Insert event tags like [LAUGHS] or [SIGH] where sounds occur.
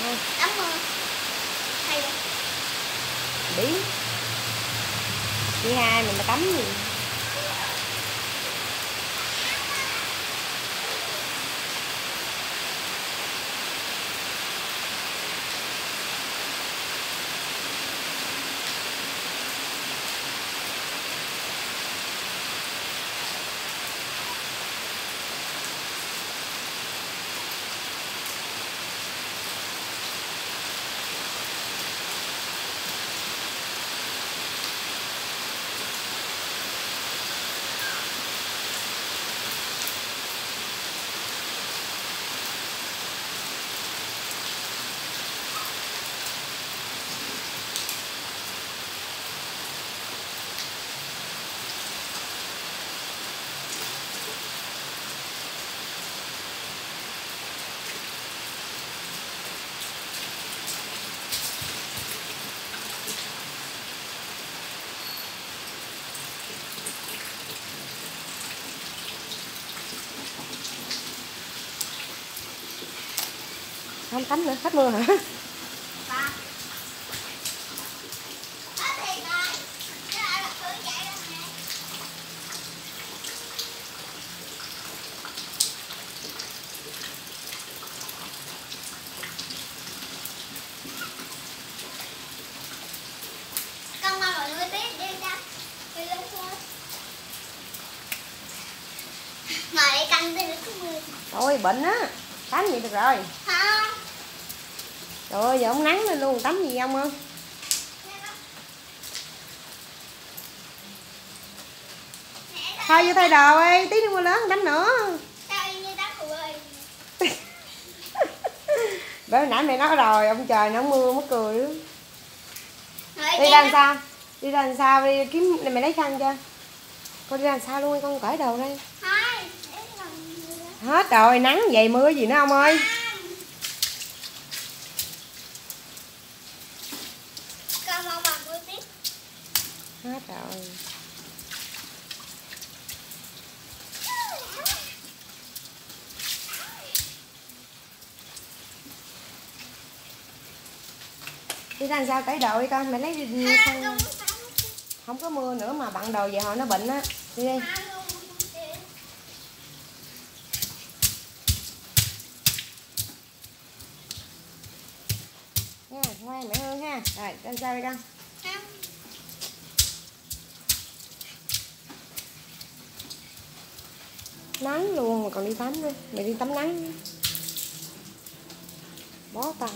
Ừ. Tắm hay không? Biết Chị hai mình mà tắm gì [LAUGHS] Ngồi đây canh đi được có mưa. thôi bệnh á tắm gì được rồi Không. Trời ơi giờ không nắng lên luôn tắm gì không ơi? Thôi vô thay đồ đi tí nữa mưa lớn tắm nữa. [LAUGHS] Bởi nãy mẹ nói rồi ông trời nó mưa mất cười. Ngồi đi ra làm sao? Đi ra làm sao? Đi kiếm mày lấy khăn cho con đi ra làm sao luôn con cởi đồ đây hết rồi nắng vậy mưa gì nữa ông ơi hết rồi. Đi làm sao đồ đi con? Mày lấy đi tắm. không có mưa nữa mà bận đồ vậy họ nó bệnh á. Đi đi. Nha ngoan mẹ hương ha rồi lên sao đi con nắng luôn mà còn đi tắm nữa. Mày đi tắm nắng bó tay